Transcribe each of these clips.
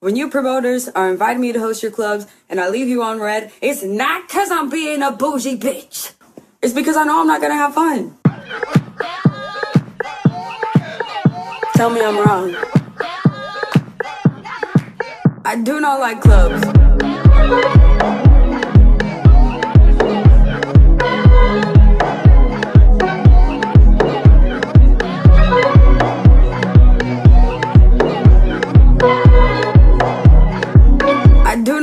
When you promoters are inviting me to host your clubs and I leave you on red, it's not because I'm being a bougie bitch. It's because I know I'm not going to have fun. Tell me I'm wrong. I do not like clubs. I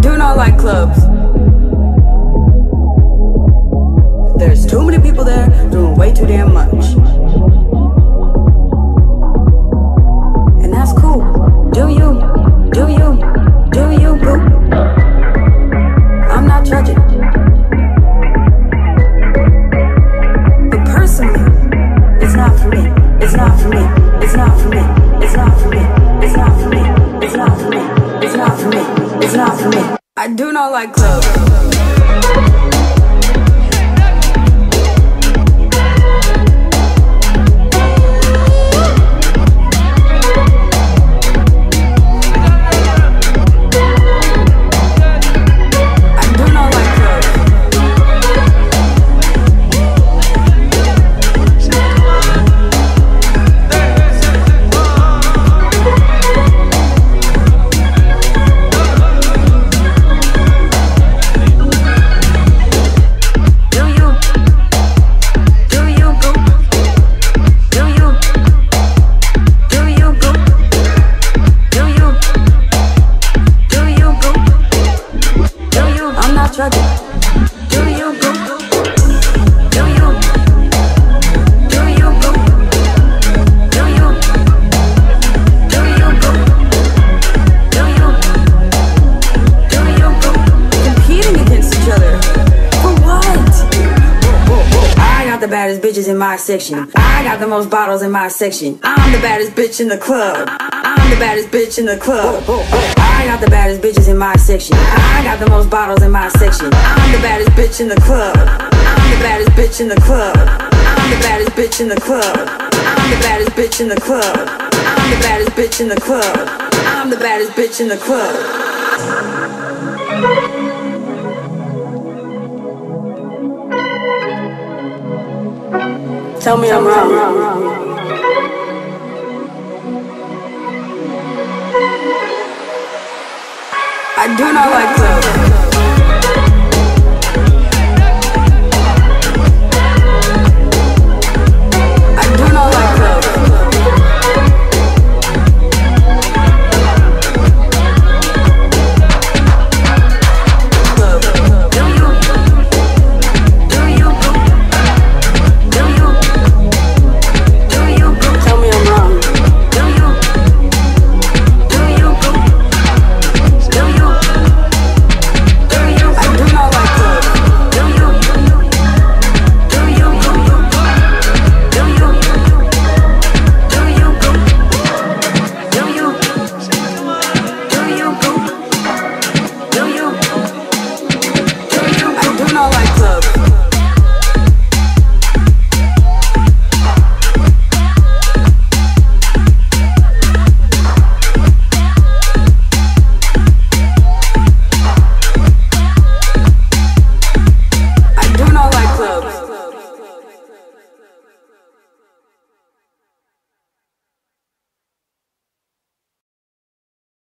do not like clubs. There's too many people there doing way too damn much. I do not like clubs. Got the baddest bitches in my section. I got the most bottles in my section. I'm the baddest bitch in the club. I'm the baddest bitch in the club. I got the baddest bitches in my section. I got the most bottles in my section. I'm the baddest bitch in the club. I'm the baddest bitch in the club. I'm the baddest bitch in the club. I'm the baddest bitch in the club. I'm the baddest bitch in the club. I'm the baddest bitch in the club. Tell me I'm wrong. I do not like clubs.